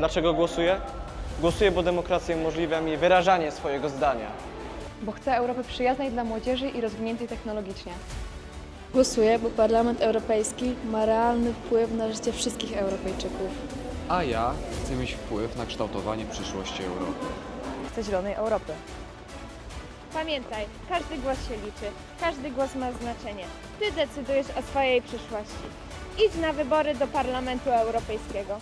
Dlaczego głosuję? Głosuję, bo demokracja umożliwia mi wyrażanie swojego zdania. Bo chcę Europy przyjaznej dla młodzieży i rozwiniętej technologicznie. Głosuję, bo Parlament Europejski ma realny wpływ na życie wszystkich Europejczyków. A ja chcę mieć wpływ na kształtowanie przyszłości Europy. Chcę zielonej Europy. Pamiętaj, każdy głos się liczy, każdy głos ma znaczenie. Ty decydujesz o swojej przyszłości. Idź na wybory do Parlamentu Europejskiego.